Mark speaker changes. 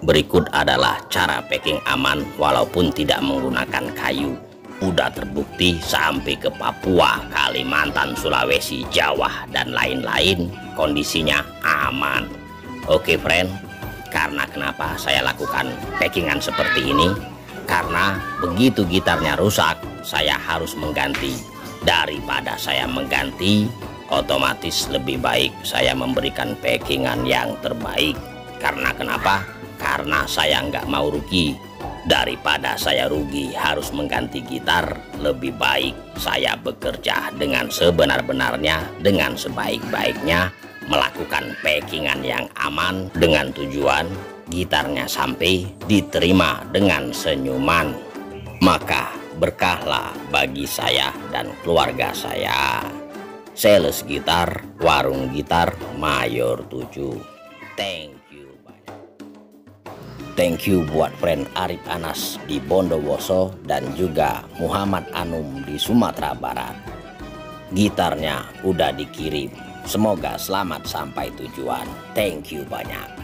Speaker 1: Berikut adalah cara packing aman walaupun tidak menggunakan kayu. Udah terbukti sampai ke Papua, Kalimantan, Sulawesi, Jawa, dan lain-lain kondisinya aman. Oke friend, karena kenapa saya lakukan packingan seperti ini? Karena begitu gitarnya rusak, saya harus mengganti. Daripada saya mengganti, otomatis lebih baik saya memberikan packingan yang terbaik. Karena kenapa? Karena saya nggak mau rugi. Daripada saya rugi harus mengganti gitar, lebih baik saya bekerja dengan sebenar-benarnya, dengan sebaik-baiknya, melakukan packingan yang aman dengan tujuan gitarnya sampai diterima dengan senyuman. Maka berkahlah bagi saya dan keluarga saya. Sales gitar, warung gitar, Mayor 7. Thank you. Thank you buat friend Arif Anas di Bondowoso dan juga Muhammad Anum di Sumatera Barat. Gitarnya udah dikirim. Semoga selamat sampai tujuan. Thank you banyak.